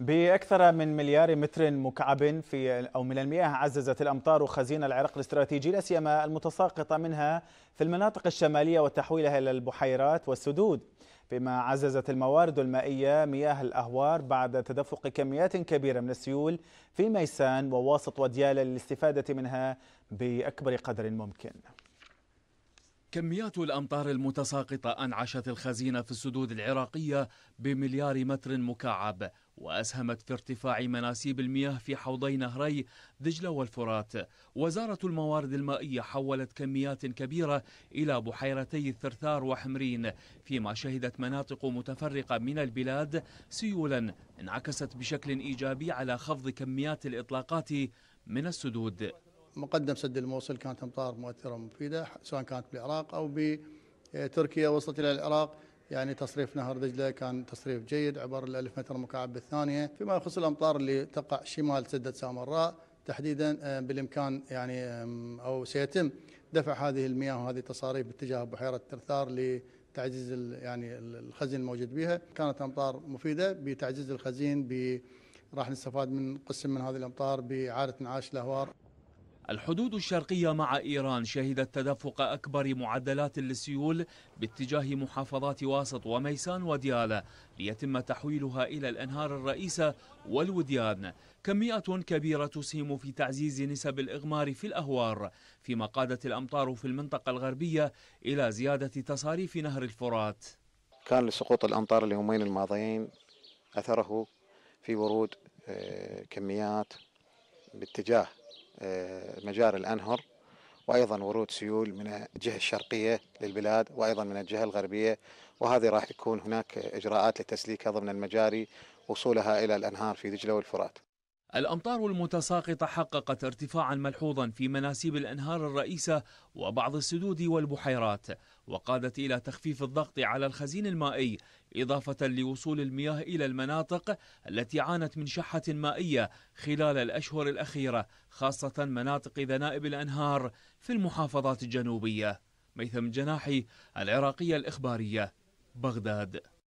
بأكثر من مليار متر مكعب في أو من المياه عززت الأمطار خزين العراق الاستراتيجي لا سيما المتساقطة منها في المناطق الشمالية وتحويلها إلى البحيرات والسدود. بما عززت الموارد المائية مياه الأهوار بعد تدفق كميات كبيرة من السيول في ميسان وواسط وديالة للاستفادة منها بأكبر قدر ممكن. كميات الأمطار المتساقطة أنعشت الخزينة في السدود العراقية بمليار متر مكعب وأسهمت في ارتفاع مناسيب المياه في حوضي نهري دجلة والفرات. وزارة الموارد المائية حولت كميات كبيرة إلى بحيرتي الثرثار وحمرين فيما شهدت مناطق متفرقة من البلاد سيولا انعكست بشكل إيجابي على خفض كميات الإطلاقات من السدود. مقدم سد الموصل كانت امطار مؤثرة ومفيدة سواء كانت بالعراق أو بتركيا. وصلت إلى العراق يعني تصريف نهر دجلة كان تصريف جيد عبر الألف متر مكعب بالثانية. فيما يخص الأمطار اللي تقع شمال سده سامراء تحديدا آه، بالإمكان يعني أو سيتم دفع هذه المياه وهذه التصاريف باتجاه بحيره ترثار لتعزيز يعني الخزين الموجود بها. كانت امطار مفيدة بتعزيز الخزين راح نستفاد من قسم من هذه الأمطار باعاده انعاش الأهوار. الحدود الشرقية مع إيران شهدت تدفق أكبر معدلات للسيول باتجاه محافظات واسط وميسان وديالة ليتم تحويلها إلى الأنهار الرئيسة والوديان. كمية كبيرة تسهم في تعزيز نسب الإغمار في الأهوار فيما قادت الأمطار في المنطقة الغربية إلى زيادة تصاريف نهر الفرات. كان لسقوط الأمطار اليومين الماضيين أثره في ورود آه، كميات باتجاه مجاري الأنهر وأيضا ورود سيول من الجهة الشرقية للبلاد وأيضا من الجهة الغربية وهذه راح يكون هناك إجراءات لتسليكها ضمن المجاري وصولها إلى الأنهار في دجلة والفرات. الأمطار المتساقطة حققت ارتفاعا ملحوظا في مناسيب الأنهار الرئيسة وبعض السدود والبحيرات وقادت إلى تخفيف الضغط على الخزين المائي إضافة لوصول المياه إلى المناطق التي عانت من شحة مائية خلال الأشهر الأخيرة خاصة مناطق ذنائب الأنهار في المحافظات الجنوبية. ميثم جناحي العراقية الإخبارية بغداد.